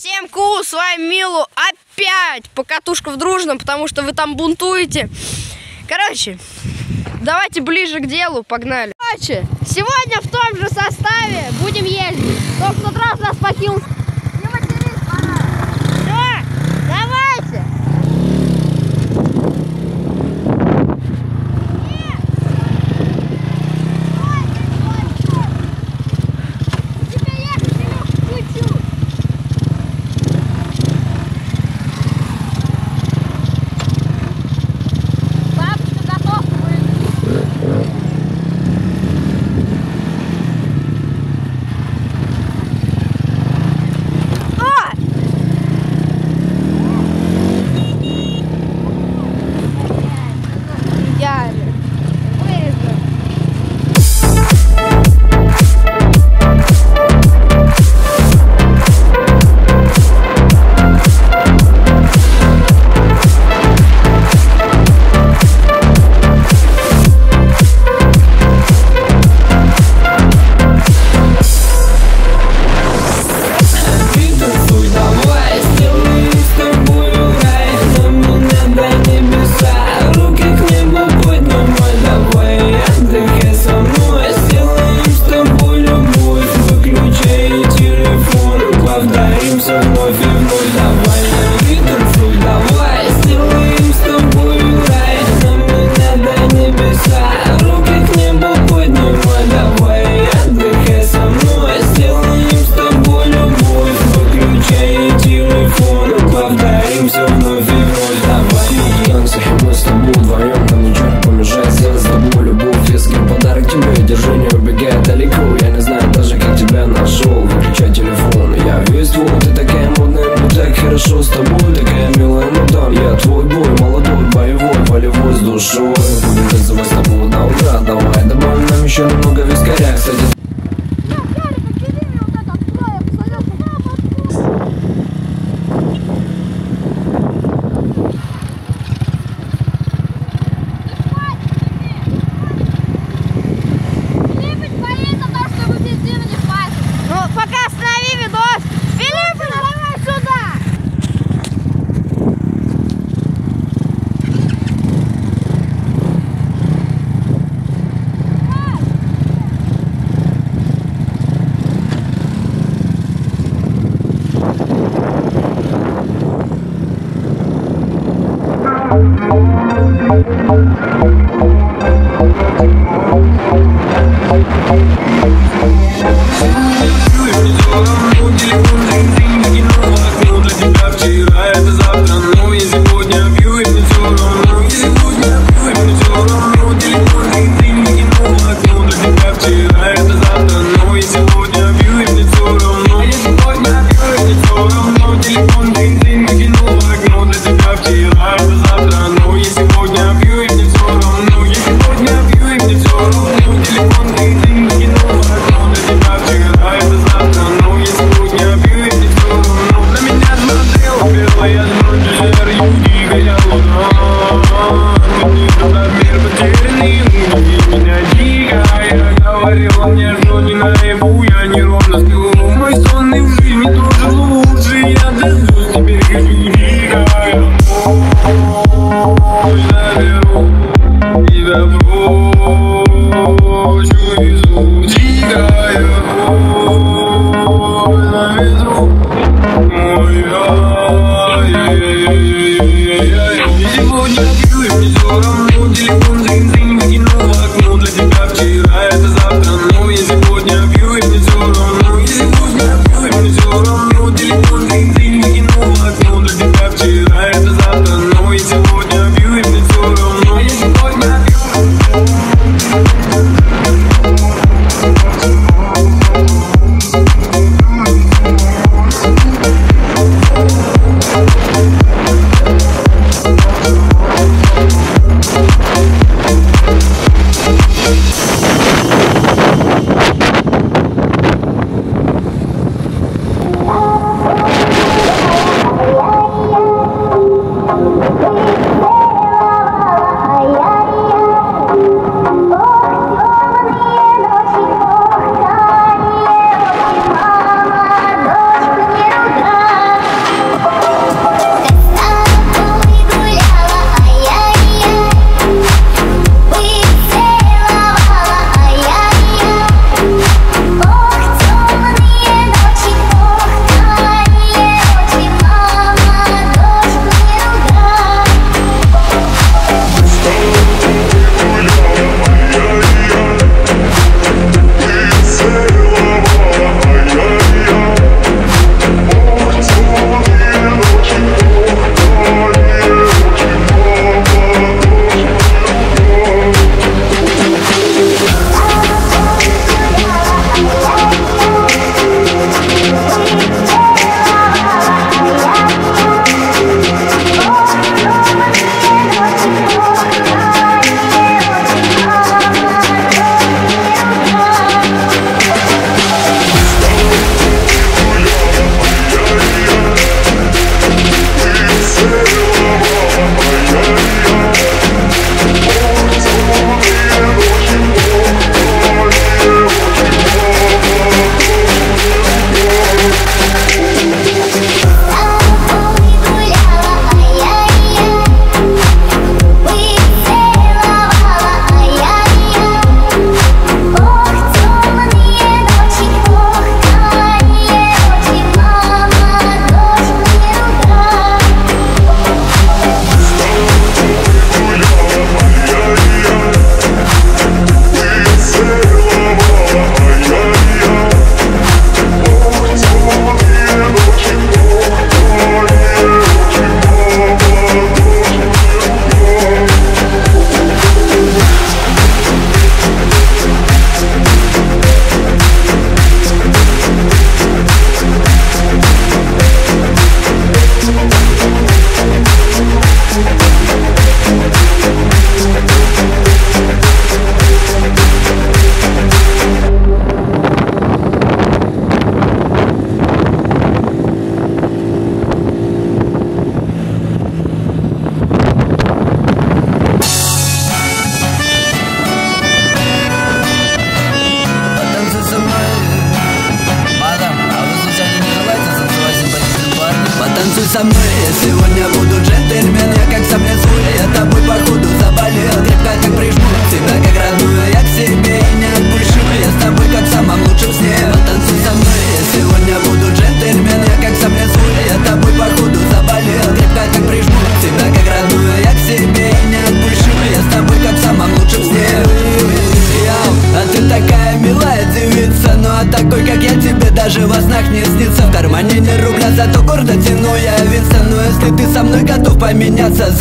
Всем ку, с вами Милу. Опять по покатушка в дружном, потому что вы там бунтуете. Короче, давайте ближе к делу, погнали. Короче, сегодня в том же составе будем ездить. Только в тот раз нас покинул. Не матерись, давайте. Thank you. Oh, yeah, yeah.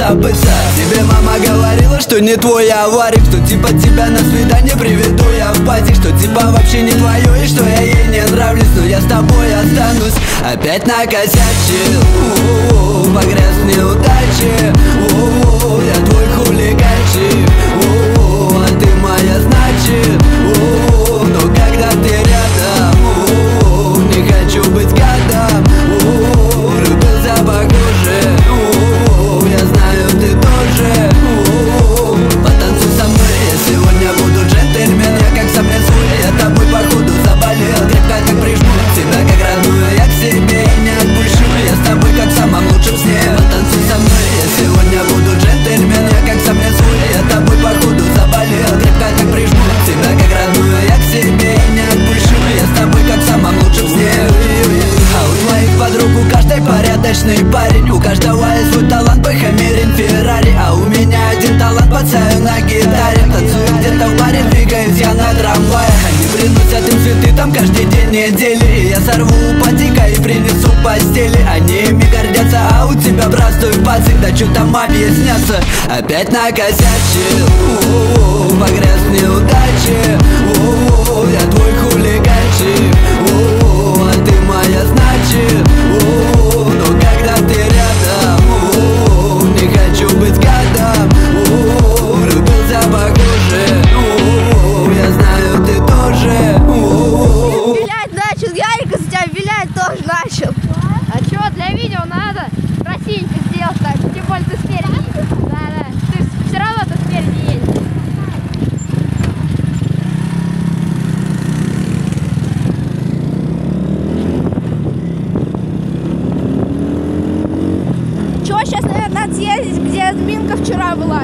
Забыться. Тебе мама говорила, что не твой аварик Что типа тебя на свидание приведу я в пати Что типа вообще не твое и что я ей не нравлюсь Но я с тобой останусь Опять накосячил У-у-у, Погряз в неудаче Я твой хулиганчик. У-у-у, А ты моя значит простой пацик Да что там объясняться. Опять накосячил У-у-у, Погряз в неудаче У-у-у, Я твой хулиганчик надо съездить, где админка вчера была.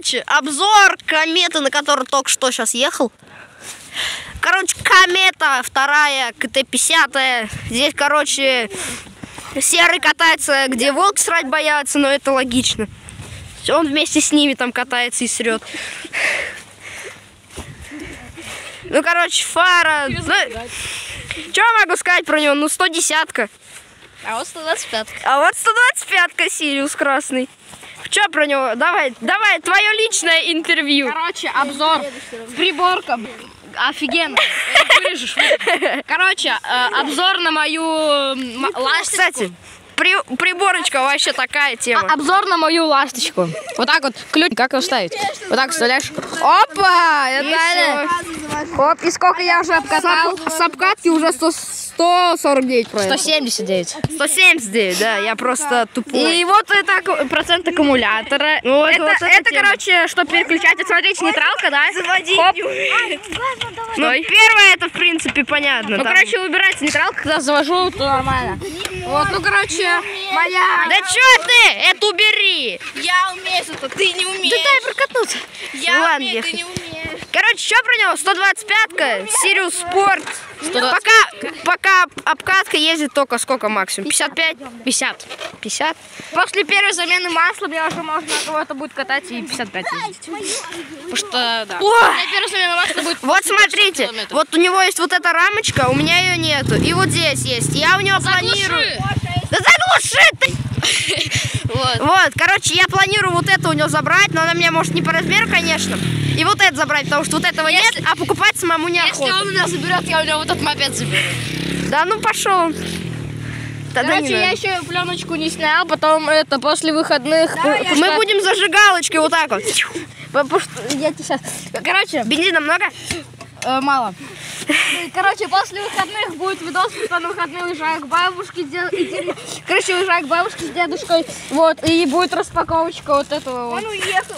Короче, обзор кометы, на которой только что сейчас ехал. Короче, комета вторая, КТ-50. Здесь, короче, серый катается, где волк срать боятся, но это логично. Он вместе с ними там катается и срет. Ну, короче, фара. что могу сказать про него? Ну, 110-ка. А вот 125. А вот 125-ка Сириус красный. Что про него? Давай, давай, твое личное интервью. Короче, обзор. Приборка. Офигенно. Вырежешь. Короче, э, обзор на мою ласточку. Кстати, при- приборочка вообще такая тема. А- Обзор на мою ласточку. Вот так вот, ключ, как его ставить? Вот так вставляешь. Опа! И. Оп, и сколько я уже обкатал? С обкатки уже 100, 149 проехал. 179. 179, да, я просто тупой. И вот это процент аккумулятора. Ну, вот- это, вот это, тема. короче, что переключать. Смотрите, нейтралка, да? Хоп. Ну, первое это, в принципе, понятно. Ну, там- короче, убирается нейтралка, когда завожу, то нормально. Вот, ну, короче, моя... Да чё ты? Это убери! Я умею это, ты не умеешь. Да дай прокатнуться. Я Ну ладно, умею, ты не умеешь. Короче, что про него? 125-ка, Сириус Спорт. Пока, пока обкатка ездит только сколько максимум? 55? 50. 50? После первой замены масла мне уже можно кого-то будет катать и 55 ездить. Потому что, да. О! Будет Вот смотрите, километров. вот у него есть вот эта рамочка, у меня ее нету. И вот здесь есть. Я у него планирую. Да заглуши ты! Вот. Вот, короче, я планирую вот это у него забрать, но она мне может не по размеру, конечно. И вот это забрать, потому что вот этого нет, а покупать самому Если неохота. он меня заберет, я у него вот этот мопед заберу. Да ну пошел. Тогда не Короче, я еще пленочку не снял, потом это после выходных. э, потому Мы будем зажигалочкой вот так вот. Я тебе сейчас. Короче, Бензина много? Э, мало. Короче, после выходных будет видос, что на выходные уезжаю к бабушке. дед- Короче, уезжаю к бабушке с дедушкой. Вот, и будет распаковочка вот этого вот. Он уехал.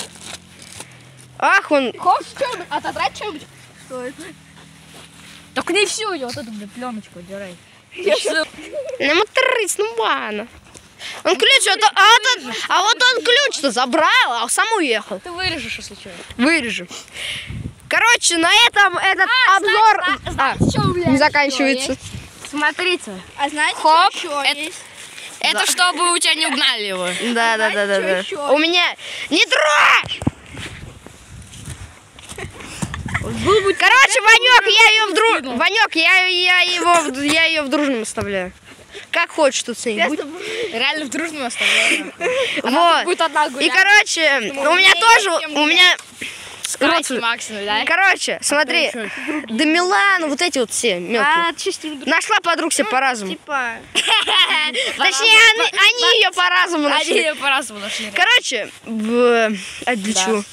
Ах, он... Хочешь что-нибудь? Отодрать что-нибудь? Что это? Только не всю ее, вот эту, блин, пленочку держай. Ну, моторист, ну ладно. Он ключ, а, то- а, тот- а вот он ключ-то забрал, а сам уехал. Ты вырежешь, если что. Вырежу. Короче, на этом этот обзор а, не заканчивается. Смотрите. А знаете, Хоп, что еще это- есть? Это чтобы у тебя не угнали его. Да, да, да, да, что да. У меня не трожь! Короче, Ванек, я ее в друж... Ванек, я, я его, я ее в дружном оставляю. Как хочешь тут с ней. будь. Реально в дружном оставляю. Вот. будет одна И, гулять. короче, у меня тоже, у меня... Короче, Максим, да? Короче, смотри, да Милан, вот эти вот все мелкие. ним Нашла подруг себе по-разному. Типа, Точнее, они, они ее по-разному Они нашли. ее по-разному нашли. Короче, а для чего?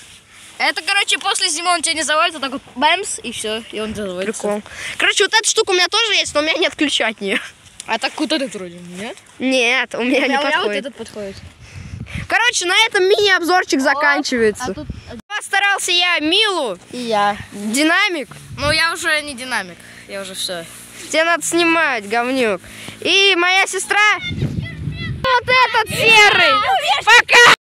Это, короче, после зимы он тебя не заводит, а так вот бэмс, и все, и он заводится. Прикол. Короче, вот эта штука у меня тоже есть, но у меня нет ключа от нее. А так вот этот вроде, нет? Нет, у меня не А у меня вот подходит. этот подходит. Короче, на этом мини-обзорчик заканчивается старался я Милу. И я. Динамик. Ну, я уже не динамик. Я уже все. Тебе надо снимать, говнюк. И моя сестра... Вот этот серый. Пока!